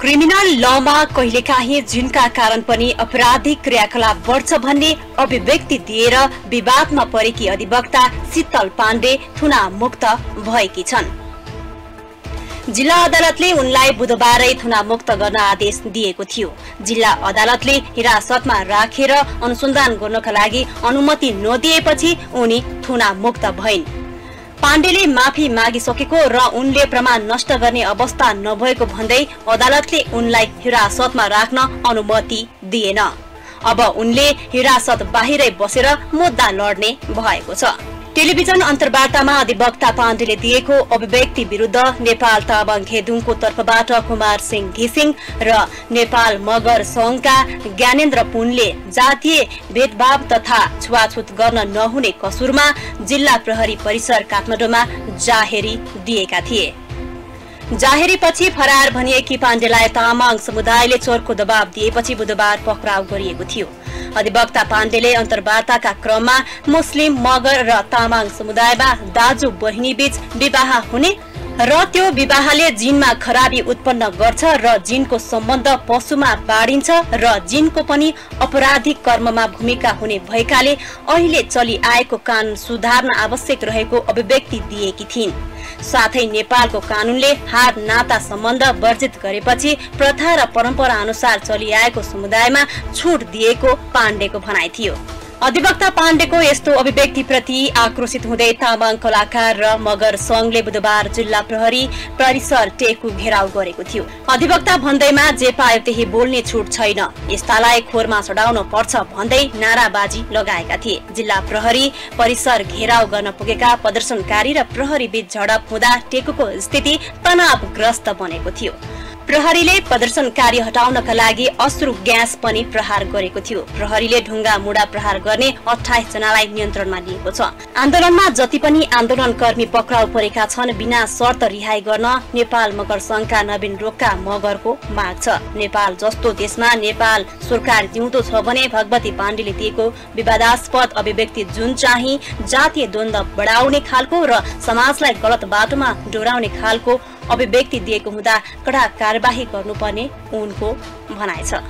Criminal लमा कहिलेकाहीँ जिनका कारण पनि आपराधिक क्रियाकलाप बढ्छ भन्ने अभिव्यक्ति दिएर विवादमा परेकी अधिवक्ता शीतल पाण्डे थुना मुक्त भएकी छन्। जिल्ला अदालतले उनलाई बुधबारै थुना मुक्त गर्न आदेश दिएको थियो। जिल्ला अदालतले हिरासतमा राखेर अनुसन्धान गर्नका लागि अनुमति नदिएपछि उनी थुना मुक्त भइन्। पाण्डेले माफी मागिसकेको र उनले प्रमाण नष्ट गर्ने अवस्था नभएको भन्दै अदालतले उनलाई हिरासतमा राख्न अनुमति दिएन। अब उनले हिरासत बाहिरै बसेर मुद्दा लड्ने भएको छ। टेलिभिजन अन्तर्वार्तामा अधिवक्ता पाण्डेले दिएको अभिव्यक्ति विरुद्ध नेपाल तामाङ खेदुङको तर्फबाट कुमार सिंह घिसिङ र नेपाल मगर संघका ज्ञानेन्द्र पुनले जातीय भेदभाव तथा छुवाछुत गर्न नहुने कसुरमा जिल्ला प्रहरी परिसर काठमाडौँमा जाहेरी दिएका थिए। जाहेरीपछि फरार भनिएकी पाण्डेलाई तामाङ समुदायले चोरको दबाव दिएपछि बुधबार पक्राउ गरिएको थियो। अधिवक्ता पाण्डेले अन्तर्वार्ताका क्रममा मुस्लिम मगर र तामाङ समुदायमा दाजु बहिनी बीच विवाह हुने र त्यो विवाहले जिनमा खराबी उत्पन्न गर्छ र जिनको सम्बन्ध पशुमा बाँडिन्छ र जिनको पनि अपराधिक कर्ममा भूमिका हुने भएकाले अहिले चलि आएको कानून सुधार्न आवश्यक रहेको अभिव्यक्ति दिएकी थिइन्। साथै नेपालको कानूनले हात नाता सम्बन्ध वर्जित गरेपछि प्रथा र परम्परा अनुसार चलिआएको समुदायमा छुट दिएको पाण्डेको भनाइ थियो। अधिवक्ता पाण्डेको यस्तो अभिव्यक्तिप्रति आक्रोशित हुँदै तामाङ कलाकार र मगर संघले बुधबार जिल्ला प्रहरी परिसर टेकु घेराउ गरेको थियो। अधिवक्ता भन्दैमा जे पायो त्यही बोल्ने छुट छैन। यस्तालाई खोरमा चढाउन पर्छ भन्दै नाराबाजी लगाएका थिए। जिल्ला प्रहरी परिसर घेराउ गर्न पुगेका प्रदर्शनकारी र प्रहरी बीच झडप हुँदा टेकुको स्थिति तनावग्रस्त बनेको थियो। प्रहरीले प्रदर्शनकारी हटाउनका लागि अश्रु ग्यास पनि प्रहार गरेको थियो। प्रहरीले ढुङ्गा मुडा प्रहार गर्ने अठाइस जनालाई नियन्त्रणमा लिएको छ। आन्दोलनमा जति पनि आन्दोलनकर्मी पक्राउ परेका छन् बिना शर्त रिहाई गर्न नेपाल मगर संघका नवीन रोक्का मगरको माग छ। नेपाल जस्तो देशमा नेपाल सरकार जिउँदो छ भने भगवती पाण्डेले दिएको विवादास्पद अभिव्यक्ति जुन चाहिँ जातीय द्वन्द बढाउने खालको र समाजलाई गलत बाटोमा डोराउने खालको अभिव्यक्ति दिएको हुँदा कडा कार्यवाही गर्नुपर्ने उनको भनाइ छ।